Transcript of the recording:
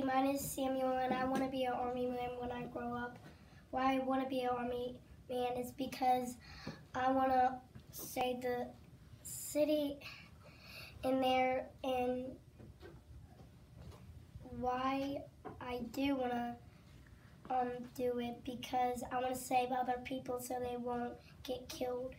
Hey, my name is Samuel, and I want to be an army man when I grow up. Why I want to be an army man is because I want to save the city in there, and why I do want to um, do it because I want to save other people so they won't get killed.